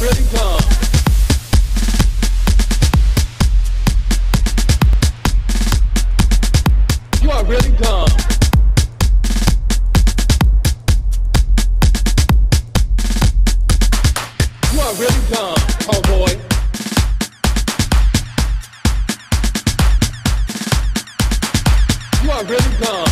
Really dumb. You are really dumb. You are really. You are really.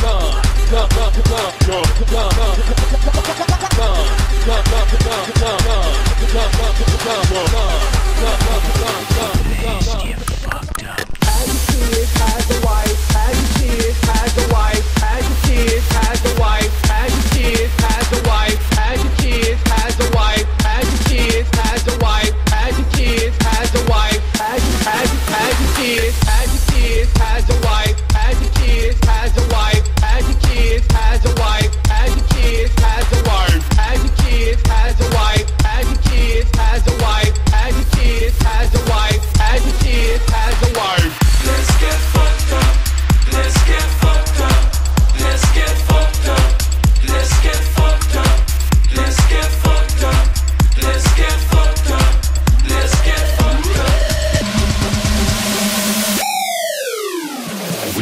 How's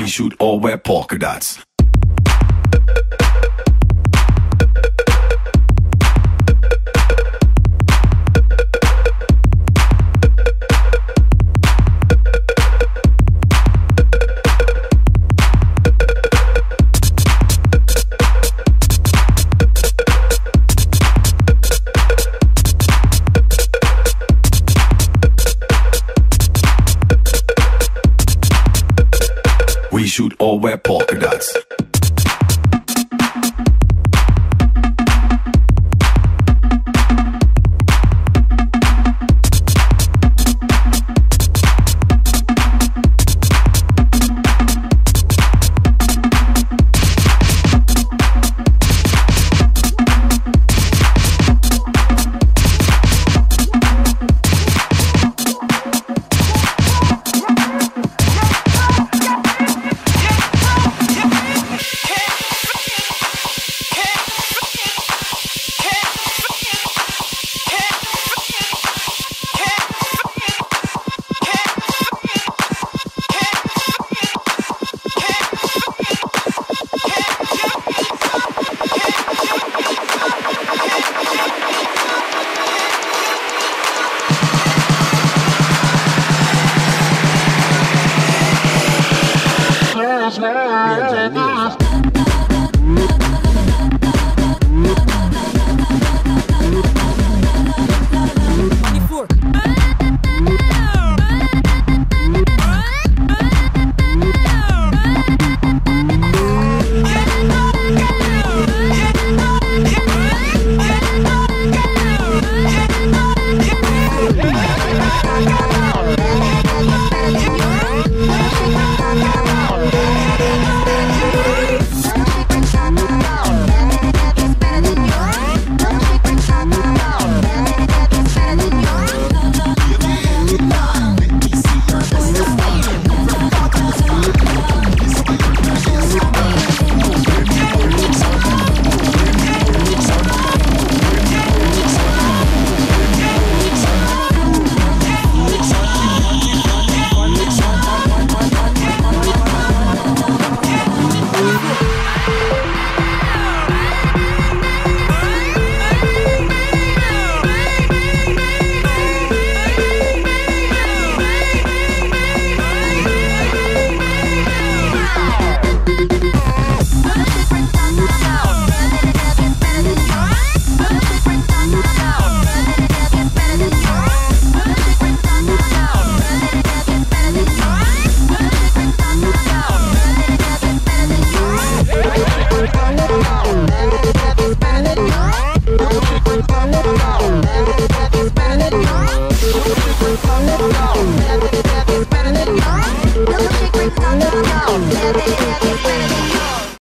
Shoot or wear polka dots. shoot or wear polka dots.